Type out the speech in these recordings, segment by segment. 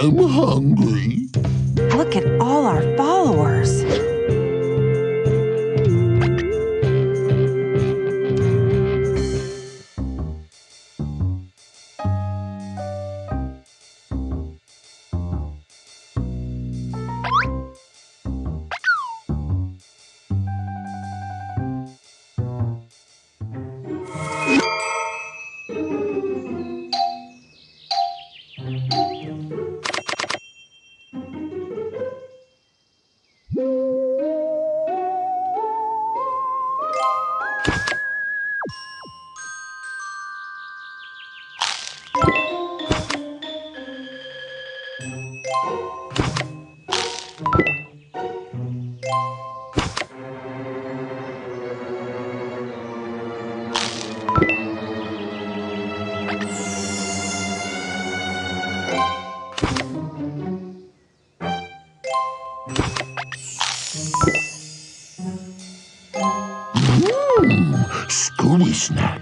I'm hungry. Look at all our followers. you Scooby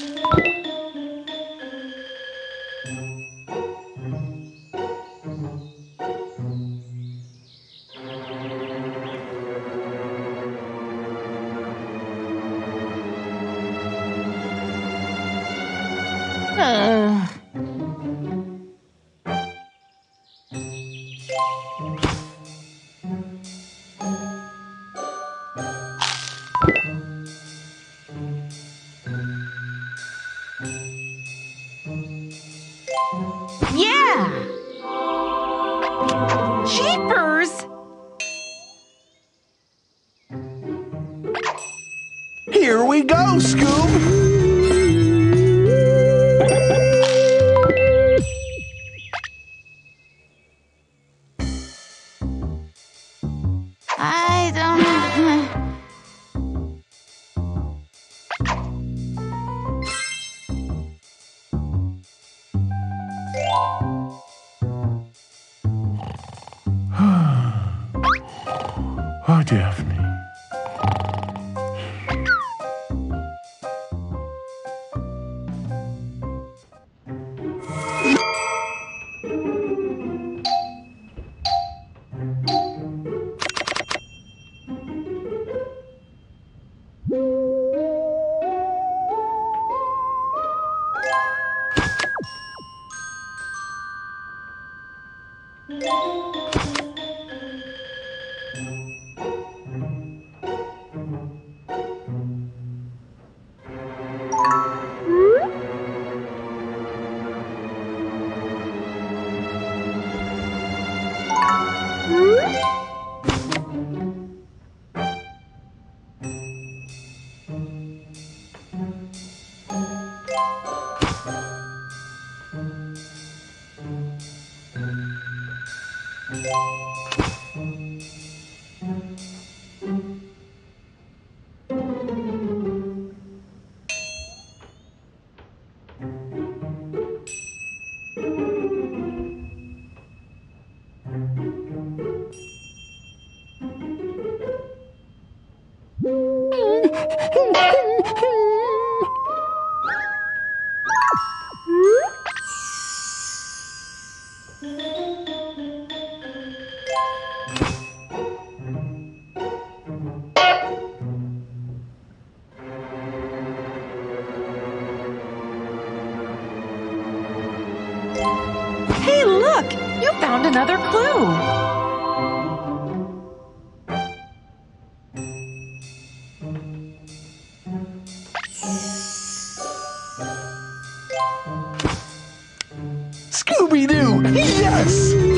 snacks. Yeah! Here we go, Scoob! I don't. Oh, Daphne. Hey, found another clue! Scooby Doo! Yes!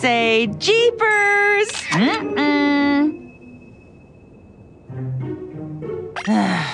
Say jeepers! Mm -mm.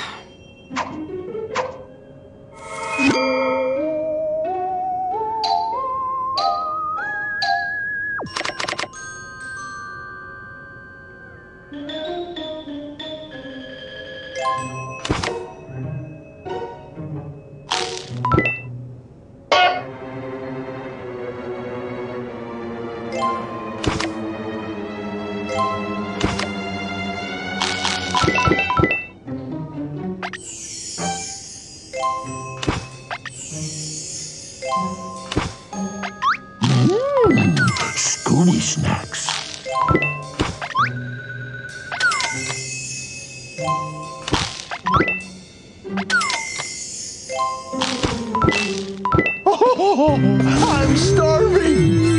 Oh, I'm starving.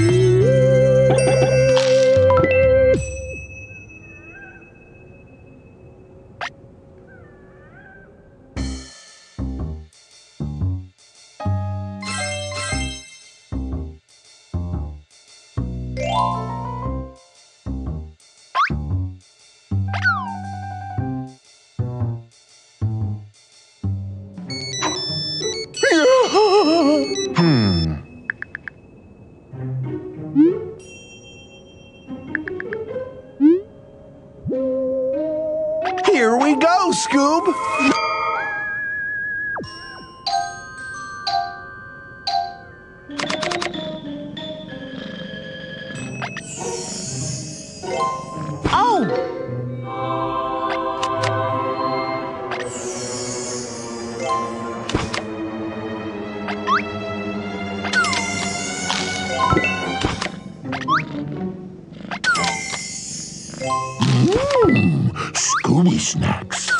Here we go, Scoob. Oh, Mmm. Scooby snacks.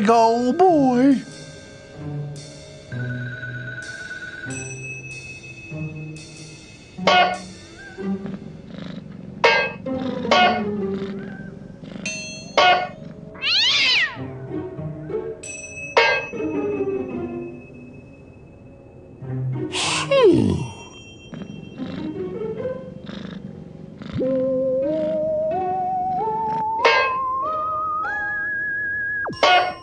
A old boy. well,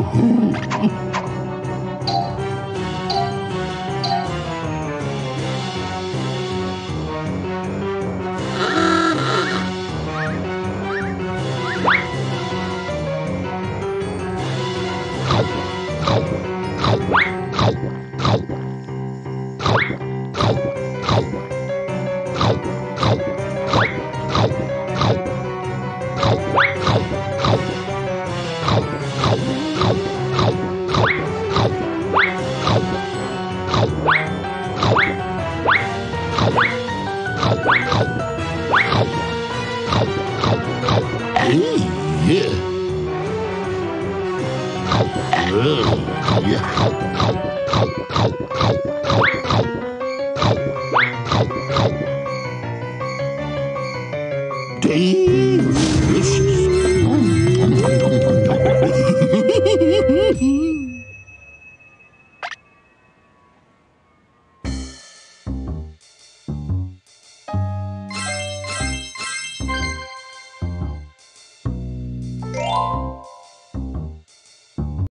Ooh. Delicious. Mm -hmm.